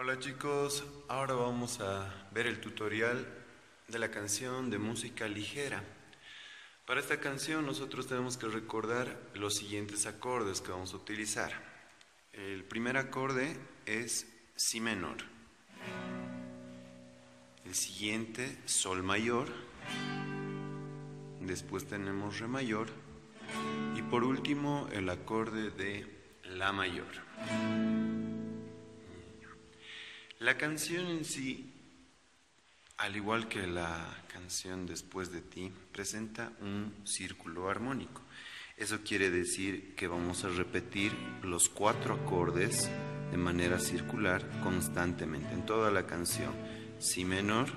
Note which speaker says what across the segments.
Speaker 1: Hola chicos, ahora vamos a ver el tutorial de la canción de música ligera. Para esta canción nosotros tenemos que recordar los siguientes acordes que vamos a utilizar. El primer acorde es Si menor. El siguiente, Sol mayor. Después tenemos Re mayor. Y por último, el acorde de La mayor. La canción en sí, al igual que la canción Después de ti, presenta un círculo armónico. Eso quiere decir que vamos a repetir los cuatro acordes de manera circular constantemente en toda la canción. Si menor,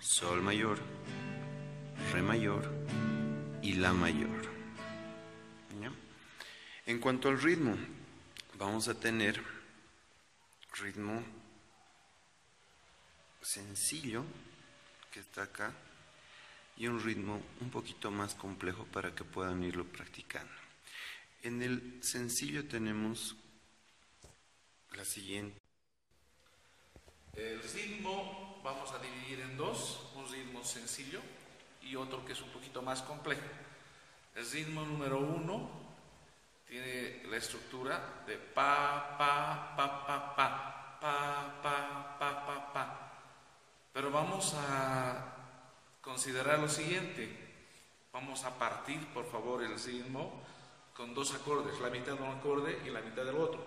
Speaker 1: Sol mayor, Re mayor y La mayor. En cuanto al ritmo, vamos a tener ritmo sencillo que está acá y un ritmo un poquito más complejo para que puedan irlo practicando. En el sencillo tenemos la siguiente.
Speaker 2: El ritmo vamos a dividir en dos, un ritmo sencillo y otro que es un poquito más complejo. El ritmo número uno tiene la estructura de pa, pa, pa, pa, pa, vamos a considerar lo siguiente. Vamos a partir, por favor, el ritmo con dos acordes, la mitad de un acorde y la mitad del otro.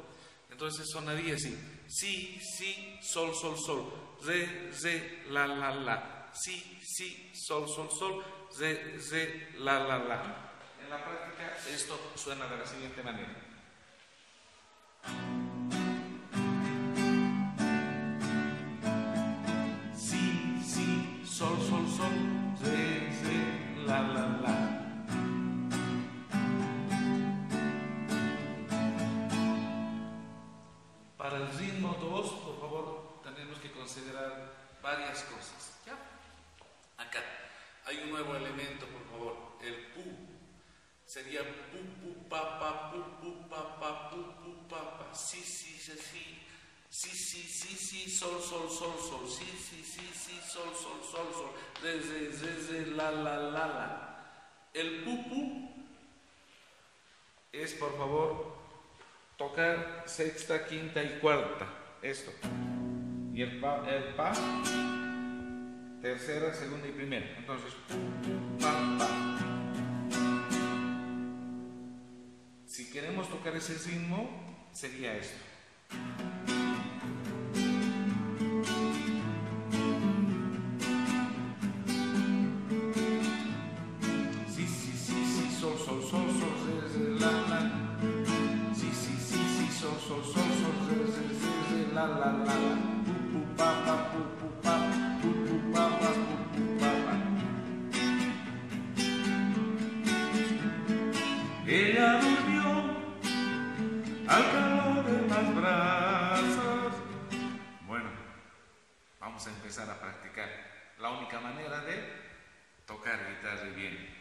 Speaker 2: Entonces sonaría así: si, si, sol, sol, sol, re, re, la, la, la. Si, si, sol, sol, sol, re, re, la, la, la. En la práctica esto suena de la siguiente manera. Para el ritmo 2, por favor, tenemos que considerar varias cosas. ¿ya? Acá hay un nuevo elemento, por favor, el pu. Sería pu, pu, pa, pa, pu, pu, pa, pa, Sí, sí, sí, sí, sol, sol, sol, sol. Sí, sí, sí, sí, sol, sol, sol, sol. Re, re, re, re, la, la, la, la. El pu, pu es, por favor, tocar sexta, quinta y cuarta, esto. Y el pa, el pa tercera, segunda y primera. Entonces, pa, pa. Si queremos tocar ese ritmo, sería esto. Ella durmió al calor de las brasas. Bueno, vamos a empezar a practicar la única manera de tocar guitarra bien.